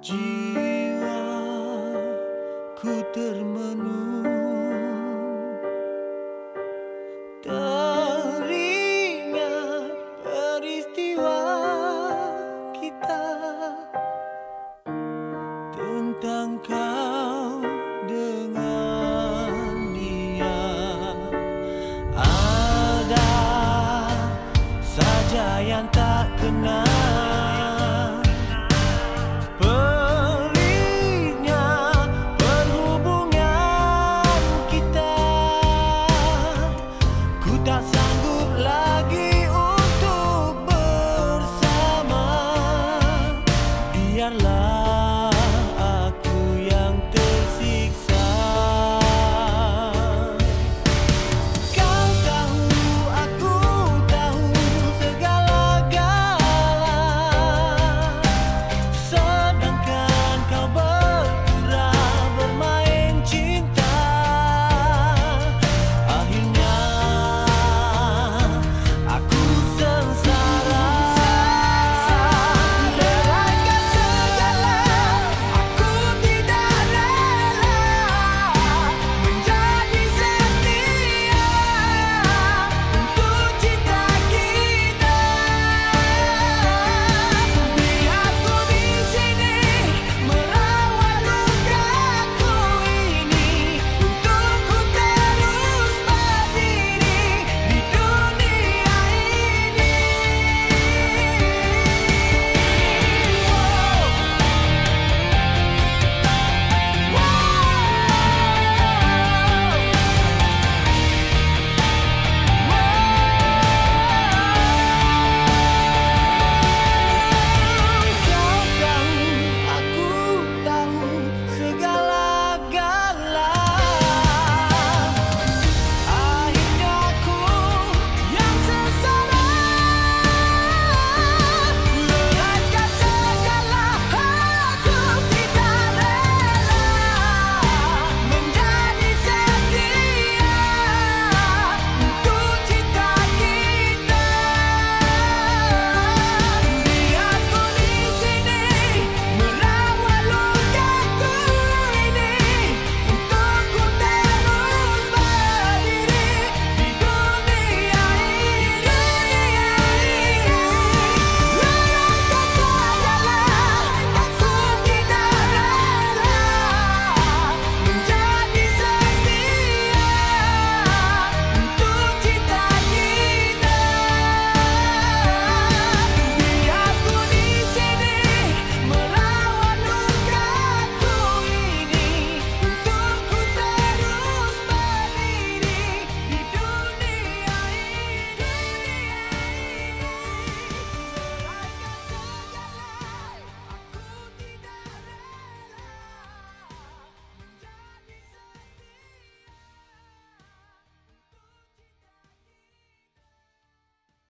jiwa ku termenung. Teringat peristiwa kita tentang kau dengan dia. Ada saja yang tak kenal. lagi.